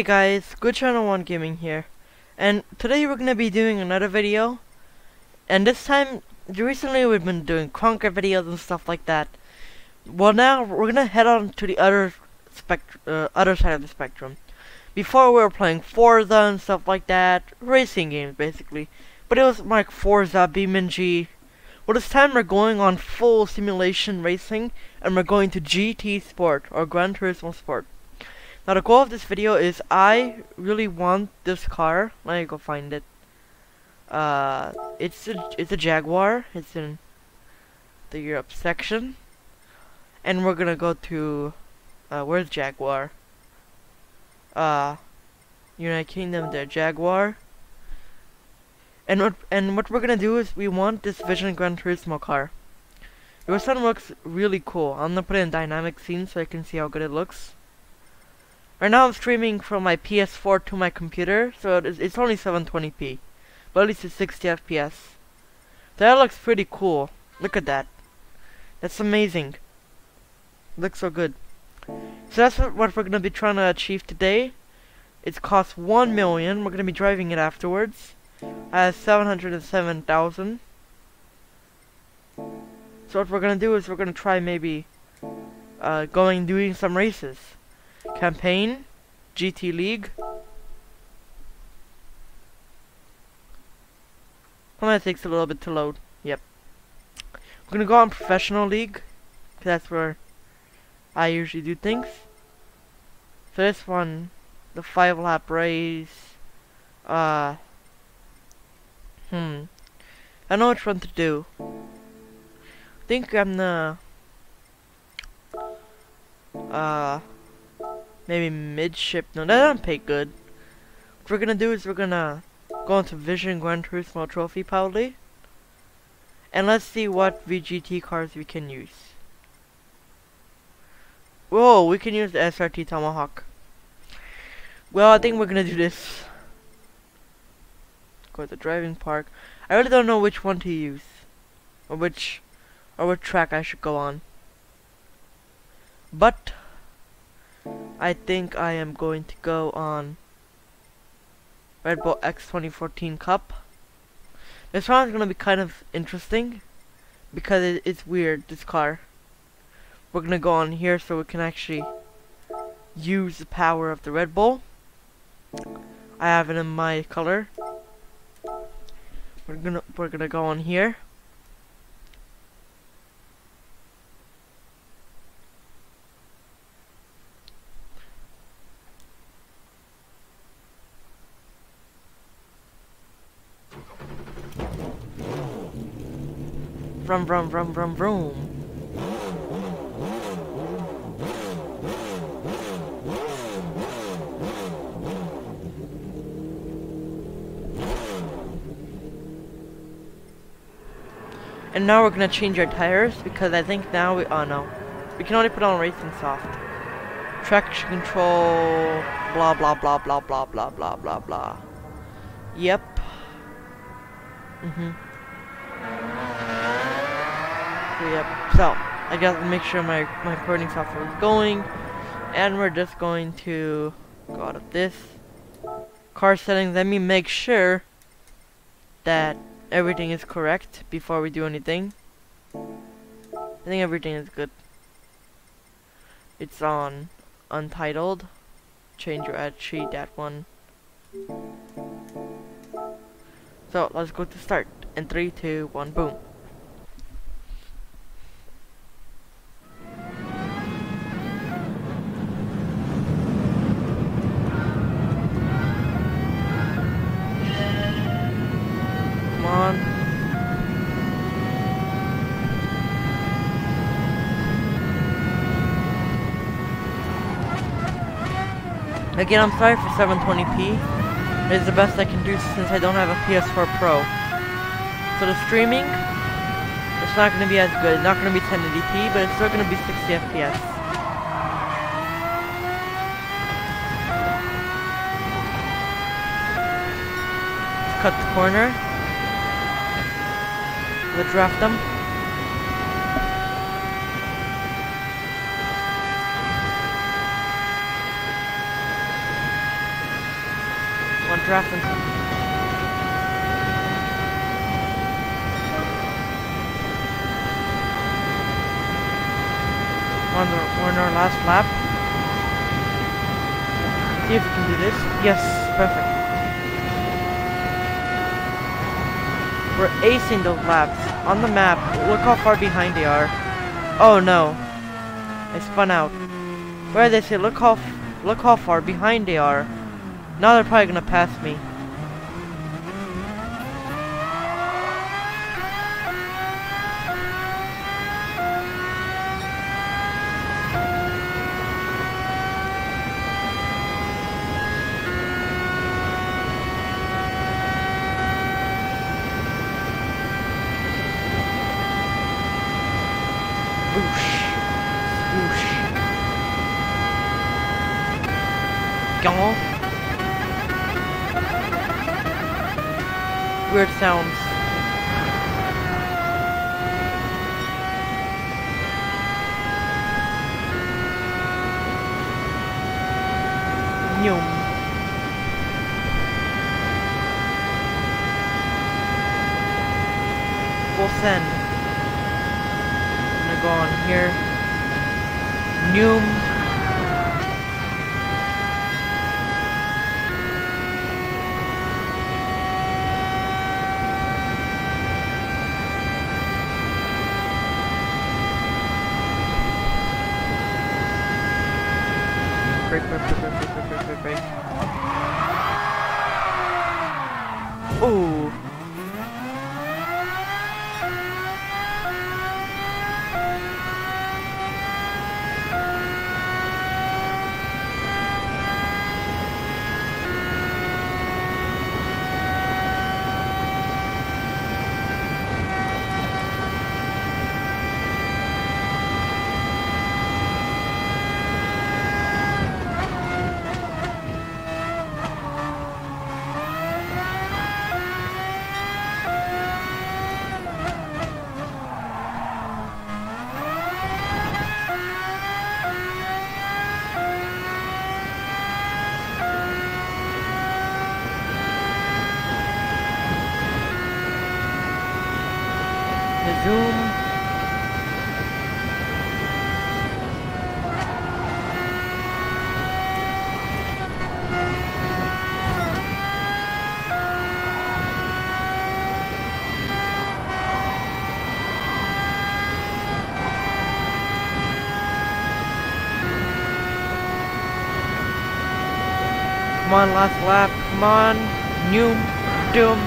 Hey guys, Glitcher101 Gaming here. And today we're gonna be doing another video. And this time, recently we've been doing Conker videos and stuff like that. Well now, we're gonna head on to the other spect uh, other side of the spectrum. Before we were playing Forza and stuff like that, racing games basically. But it was like Forza, BeamNG. Well this time we're going on full simulation racing, and we're going to GT Sport, or Gran Turismo Sport. Now the goal of this video is I really want this car. Let me go find it. Uh, it's a it's a Jaguar. It's in the Europe section, and we're gonna go to uh, where's Jaguar? Uh, United Kingdom. There, Jaguar. And what and what we're gonna do is we want this Vision Gran Turismo car. Your son looks really cool. I'm gonna put it in dynamic scene so I can see how good it looks. Right now I'm streaming from my PS4 to my computer, so it is, it's only 720p. But at least it's 60 FPS. That looks pretty cool. Look at that. That's amazing. Looks so good. So that's what, we're going to be trying to achieve today. It's cost 1 million. We're going to be driving it afterwards. Have 707,000. So what we're going to do is we're going to try maybe uh, going doing some races. Campaign, GT League. Well, that takes a little bit to load. Yep. We're gonna go on Professional League. Cause that's where I usually do things. So this one, the five lap race. Uh. Hmm. I know which one to do. I think I'm the. Uh maybe midship. No, that doesn't pay good. What we're gonna do is we're gonna go into Vision Gran Turismo Trophy probably. And let's see what VGT cars we can use. Whoa, we can use the SRT Tomahawk. Well, I think we're gonna do this. Go to the driving park. I really don't know which one to use. Or which, or which track I should go on. But, I think I am going to go on Red Bull X 2014 Cup. This one is going to be kind of interesting because it, it's weird, this car. We're going to go on here so we can actually use the power of the Red Bull. I have it in my color. We're gonna we're gonna go on here. Vroom, vroom, vroom, vroom. And now we're gonna change our tires because I think now we, oh no. We can only put on racing soft. Traction control, blah blah blah blah blah blah blah blah blah. Yep. Mm-hmm. Yep. So, I gotta make sure my, my recording software is going. And we're just going to go out of this. Car settings, let me make sure that everything is correct before we do anything. I think everything is good. It's on Untitled. Change your ad sheet, that one. So, let's go to start. In 3, 2, 1, boom. Come on. Again, I'm sorry for 720p. It's the best I can do since I don't have a PS4 Pro. So the streaming, it's not going to be as good. It's not going to be 1080p, but it's still going to be 60 FPS. Cut the corner. Let's draft them. And on, the, on our last lap. See if we can do this. Yes, perfect. We're acing those laps. On the map, look how far behind they are. Oh no. I spun out. Where they say, look how, look how far behind they are. Now they're probably gonna pass me. Gong. Weird sounds. Yum. Full send. I'm gonna go on here. Noom. break, break, break, break, break, break, break, break. Ooh. Zoom. Come on, last lap. Come on. Noom, doom,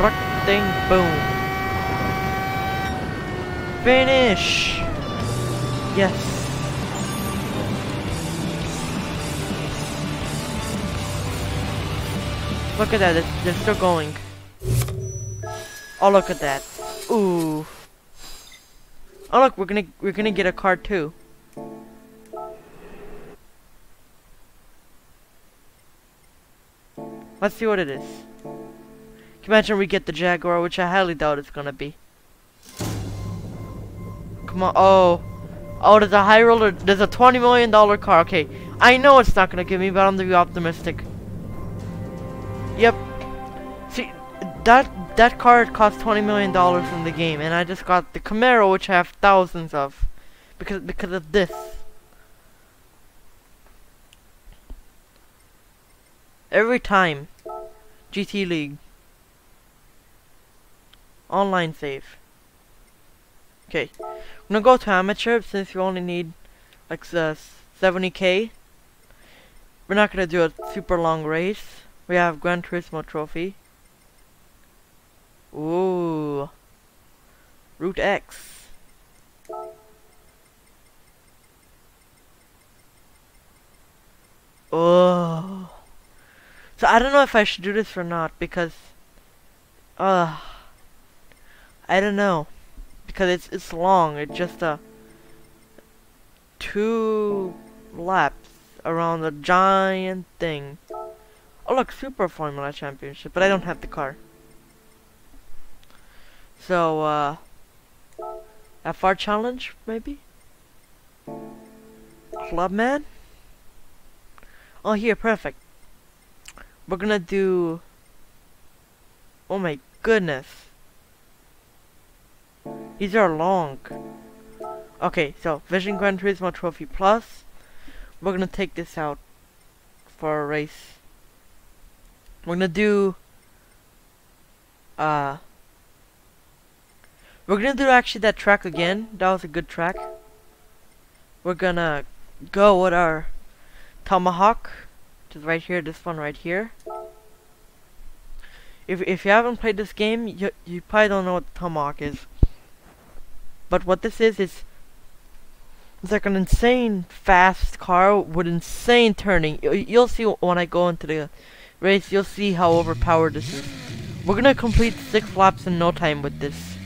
ruck, ding, boom. Finish! Yes. Look at that, they're, still going. Oh, look at that. Ooh. Oh, look, we're gonna we're gonna get a car too. Let's see what it is. Can you imagine we get the Jaguar, which I highly doubt it's gonna be. Come on. Oh. Oh, there's a high roller. There's a $20 million car. Okay. I know it's not going to give me, but I'm going to be optimistic. Yep. See, that that car cost $20 million in the game, and I just got the Camaro, which I have thousands of. Because, because of this. Every time. GT League. Online save. Okay, I'm gonna go to amateur since you only need like uh, 70k. We're not gonna do a super long race. We have Gran Turismo trophy. Ooh, Route X. Oh, so I don't know if I should do this or not because, uh, I don't know because it's it's long. It's just a two laps around the giant thing. Oh look, Super Formula Championship, but I don't have the car. So uh FR challenge maybe? Clubman? Oh here, perfect. we're gonna do. Oh my goodness. These are long. Okay, so Vision Gran Turismo Trophy Plus. We're gonna take this out for a race. We're gonna do. Uh. We're gonna do actually that track again. That was a good track. We're gonna go with our Tomahawk. Which is right here, this one right here. If, if you haven't played this game, you, you probably don't know what the Tomahawk is. But what this is, is it's like an insane fast car with insane turning. You'll see when I go into the race, you'll see how overpowered this is. We're gonna complete six laps in no time with this.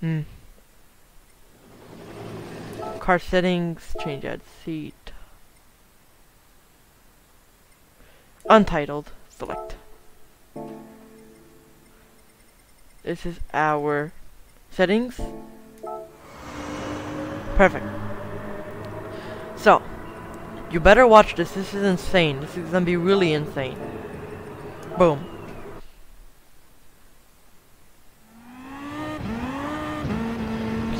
Hmm. Car settings, change at seat. Untitled, select. This is our settings. Perfect. So, you better watch this. This is insane. This is gonna be really insane. Boom.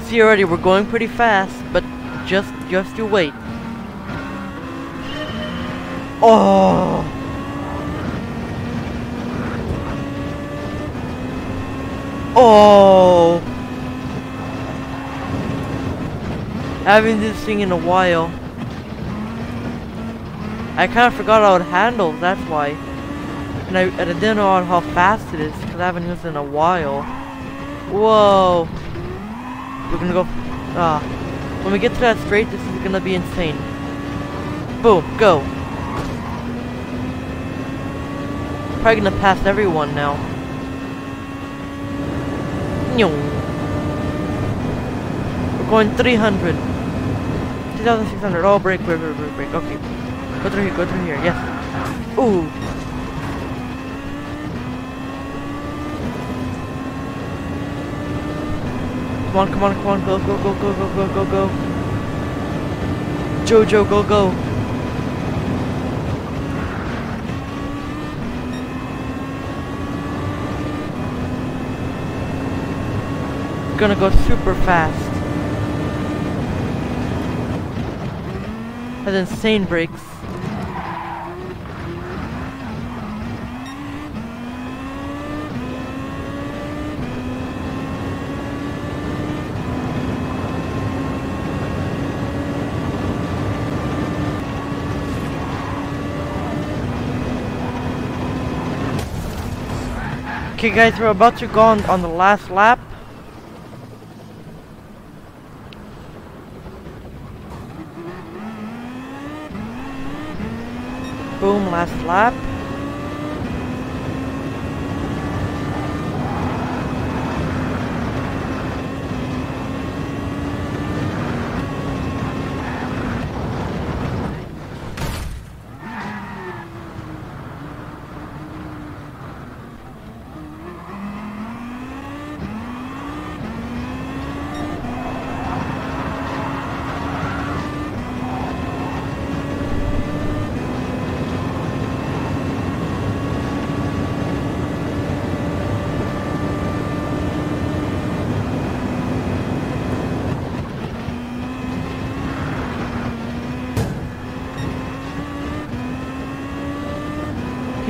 see already we're going pretty fast, but just just you wait. Oh. Oh. I haven't this thing in a while. I kind of forgot how it handles, that's why. And I, and I didn't know how fast it is, because I haven't used it in a while. Whoa. We're gonna go... Ah. When we get to that straight, this is gonna be insane. Boom, go. Probably gonna pass everyone now. We're going 300. 2,600. Oh, break, break, break, break, break. Okay. Go through here, go through here. Yes. Ooh. Come on, come on, come on, go, go, go, go, go, go, go, go. Jojo, go, go. Gonna go super fast. Has insane brakes. Okay guys, we're about to go on, on the last lap. Boom, last lap.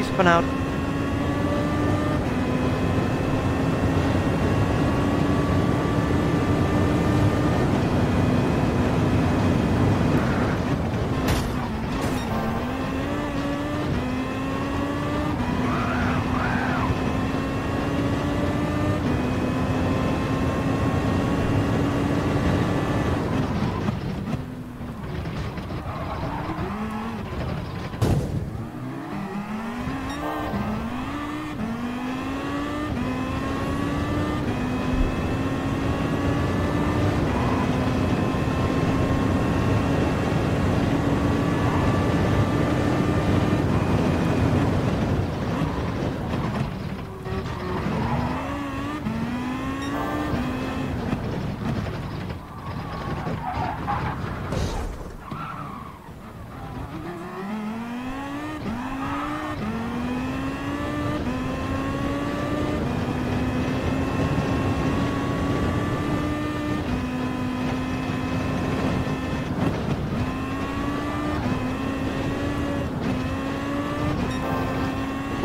spun out.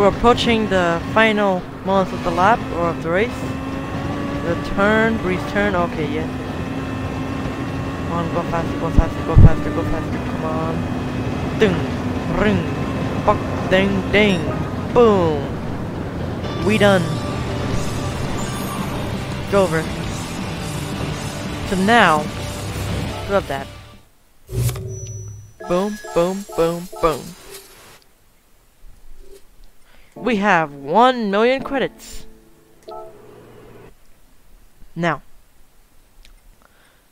We're approaching the final moments of the lap or of the race. The turn, breeze turn, okay, yeah. Come on, go faster, go faster, go faster, go faster, come on. Ding, ring, buck, ding, ding, boom. We done. It's over. So now, love that. Boom, boom, boom, boom. We have 1 million credits. Now,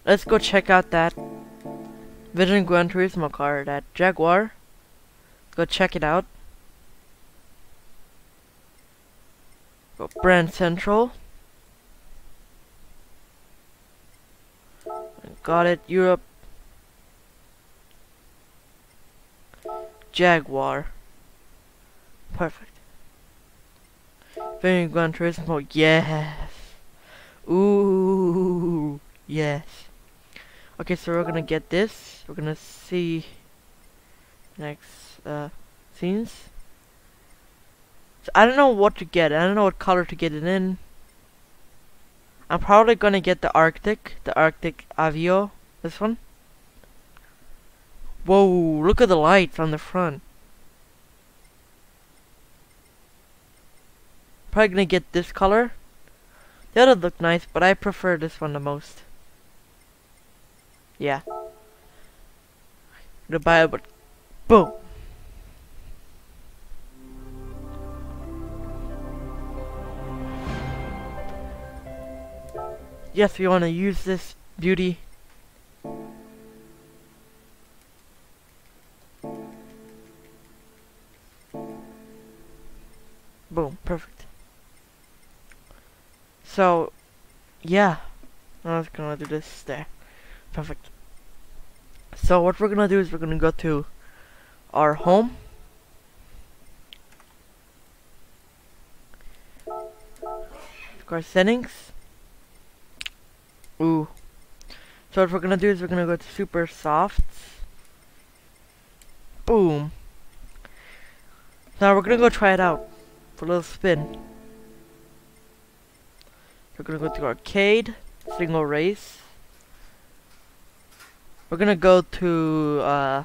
let's go check out that Vision Gran Turismo car, that Jaguar. Go check it out. Go Brand Central. Got it, Europe. Jaguar. Perfect. Very Gran Turismo, yes. Ooh, yes. Okay, so we're gonna get this. We're gonna see next uh, scenes. So I don't know what to get. I don't know what color to get it in. I'm probably gonna get the Arctic, the Arctic Avio, this one. Whoa, look at the lights on the front. Probably gonna get this color. The other look nice, but I prefer this one the most. Yeah. It, but boom. Yes, we want to use this beauty. Boom, perfect. So, yeah. I was gonna do this there. Perfect. So what we're gonna do is we're gonna go to our home. Our settings. Ooh. So what we're gonna do is we're gonna go to super softs. Boom. Now we're gonna go try it out for a little spin. We're gonna go to arcade, single race. We're gonna go to uh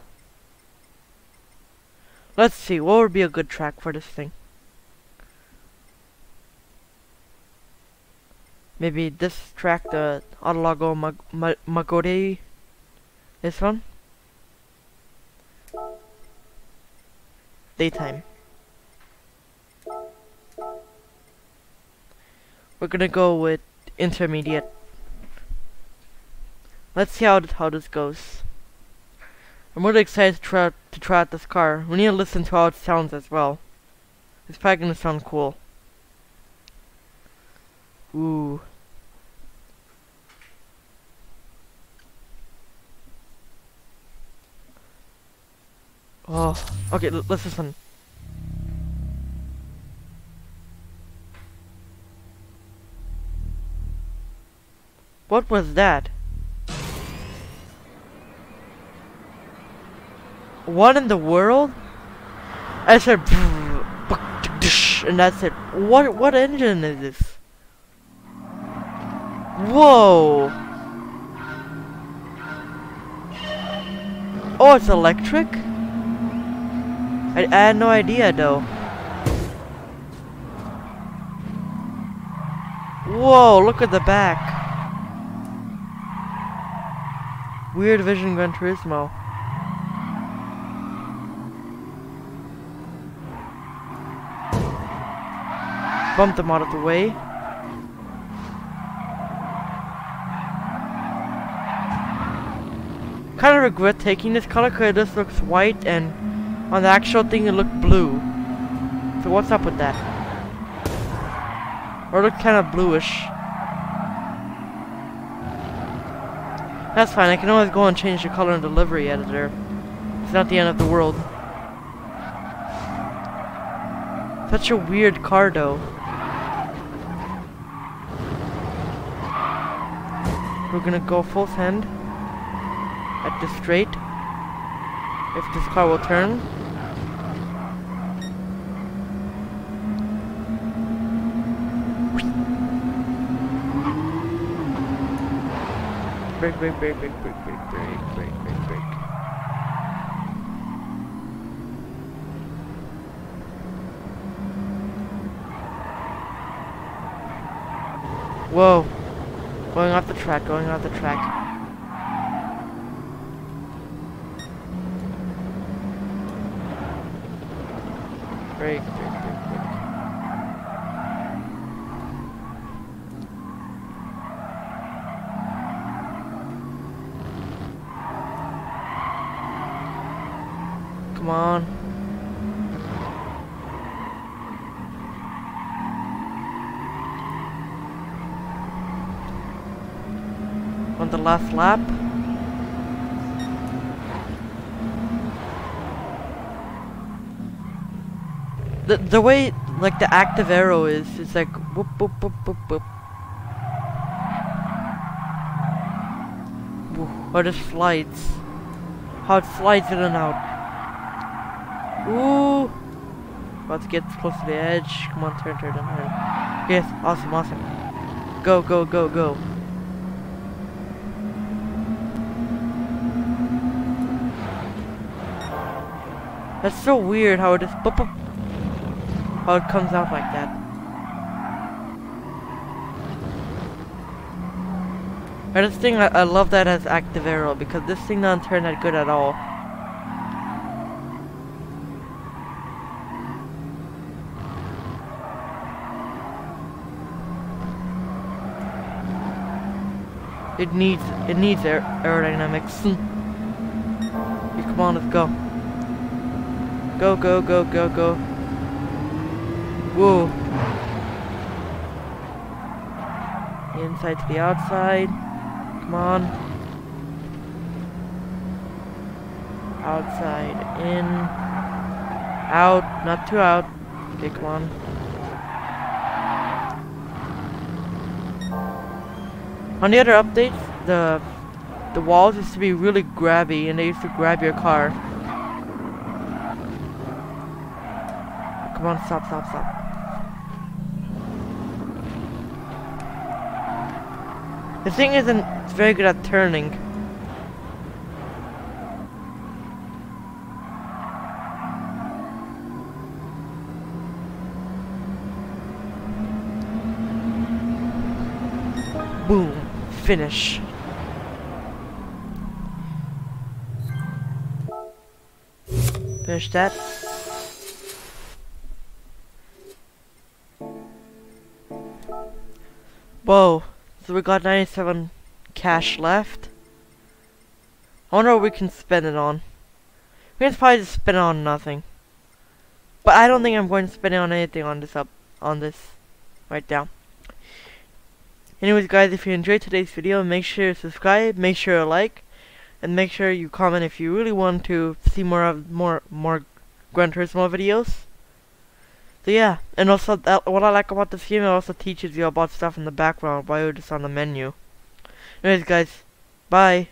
Let's see, what would be a good track for this thing? Maybe this track, the Autolago Mag Mag. This one. Daytime. We're gonna go with intermediate. Let's see how how this goes. I'm really excited to try to try out this car. We need to listen to how it sounds as well. It's probably gonna sound cool. Ooh. Oh, okay, let's listen. What was that? What in the world? I said, and that's it. What what engine is this? Whoa! Oh, it's electric? I, I had no idea though. Whoa, look at the back. Weird Vision Gran Turismo. Bump them out of the way. Kind of regret taking this color because this looks white and on the actual thing it looked blue. So what's up with that? Or it looked kind of bluish. That's fine, I can always go and change the color and delivery editor. It's not the end of the world. Such a weird car though. We're gonna go full send at the straight. If this car will turn. Brake, brake, brake, brake, brake, brake, brake, brake, brake, brake. Whoa. Going off the track, going off the track. Brake, brake, Come on. On the last lap. The the way like the active aero is, is like whoop whoop whoop whoop whoop. Or just slides. How it slides in and out. Ooh. About to get close to the edge. Come on, turn, turn, turn. Yes, awesome, awesome. Go, go, go, go. That's so weird how it just boop, boop, how it comes out like that. I just think I, I love that as active aero because this thing doesn't turn that good at all. It needs it needs aer aerodynamics. Hmm. Yeah, come on, let's go. Go, go, go, go, go. Whoa. The inside to the outside. Come on. Outside, in. Out, not too out. Okay, come on. On the other update, the the walls used to be really grabby and they used to grab your car. Come on, stop, stop, stop. The thing isn't very good at turning. Boom. Finish. Finish that. Whoa. So we got 97 cash left. I wonder what we can spend it on. We can probably just spend it on nothing. But I don't think I'm going to spend it on anything on this up on this right now. Anyways guys, if you enjoyed today's video, make sure to subscribe, make sure to like, and make sure you comment if you really want to see more of more more Gran Turismo videos. So yeah, and also that, what I like about this game, it also teaches you about stuff in the background while you're just on the menu. Anyways guys, bye.